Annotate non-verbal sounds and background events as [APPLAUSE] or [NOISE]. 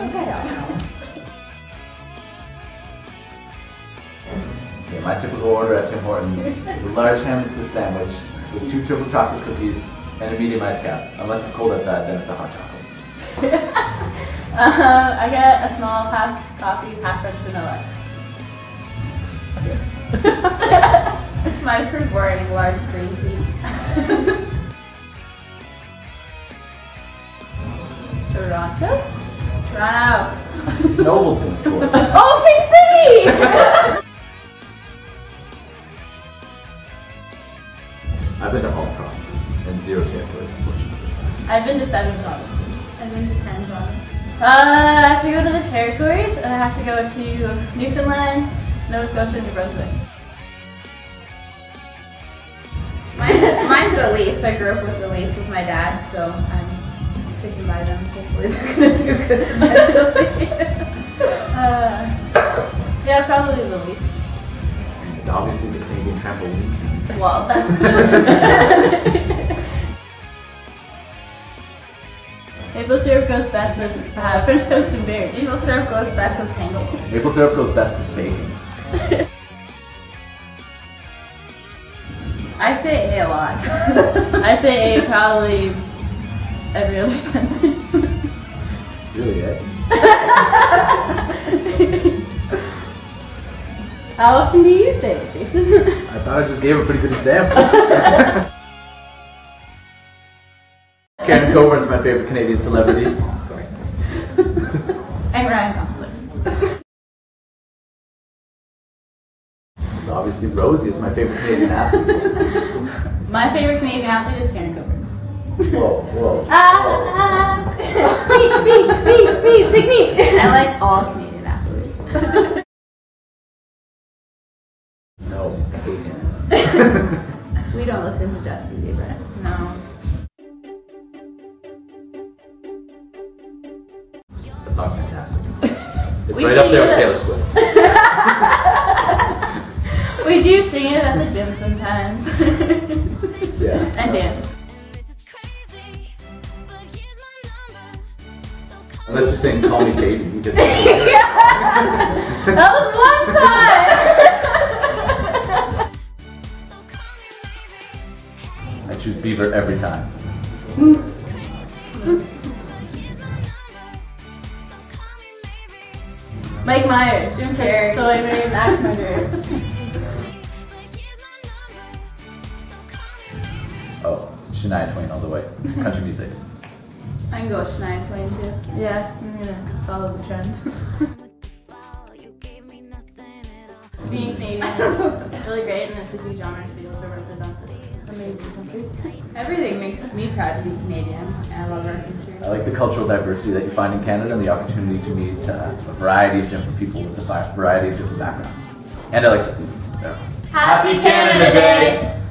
Okay. Okay, Okay, my typical order at Tim Hortons is a large ham and Swiss sandwich with two triple chocolate cookies and a medium iced cap. Unless it's cold outside, then it's a hot chocolate. [LAUGHS] Uh, I get a small half coffee, half French vanilla. [LAUGHS] Mine's pretty boring, large green tea. [LAUGHS] Toronto? Toronto. [LAUGHS] Nobleton, of course. [LAUGHS] Oh, PC! [LAUGHS] I've been to all provinces and zero territories, unfortunately. I've been to seven provinces. I've been to ten provinces. Uh, I have to go to the territories, and I have to go to Newfoundland, Nova Scotia, New Brunswick. Mine, mine's the Leafs. I grew up with the Leafs with my dad, so I'm sticking by them. Hopefully they're gonna do good eventually. [LAUGHS] uh, yeah, probably the Leafs. It's obviously the Canadian trampoline team. Well, that's good. [LAUGHS] [LAUGHS] Maple syrup goes best with uh, French toast and beer. Maple syrup goes best with pancakes. Maple syrup goes best with bacon. I say A a lot. I say A probably every other [LAUGHS] sentence. Really, eh? [LAUGHS] How often do you say it, Jason? [LAUGHS] I thought I just gave a pretty good example. Karen Cockburn's my favorite Canadian celebrity. of course. and Ryan Gosling. It's obviously Rosie is my favorite Canadian athlete. My favorite Canadian athlete is Karen. Whoa, whoa. Ah, ah. [LAUGHS] me, me, me, me, pick me. [LAUGHS] I like all Canadian athletes. No, I hate him. we don't listen to Justin Bieber. No. That song's fantastic. [LAUGHS] It's We right up there with. Taylor Swift. We do sing it at the gym sometimes. Yeah. and dance. Unless you're saying call me baby because [LAUGHS] That was one time! I choose Beaver every time. Mike Myers, Jim Carrey, Soy Mary, Max Murder. Oh, Shania Twain all the way. Country music. I can go with Shania Twain too. Yeah, I'm gonna follow the trend. [LAUGHS] Being Canadian [LAUGHS] is really great and it's a huge honor to be able to represent this amazing country. Everything makes me proud to be Canadian and I love our country. I like the cultural diversity that you find in Canada and the opportunity to meet uh, a variety of different people with a variety of different backgrounds. And I like the seasons. Happy Canada Day!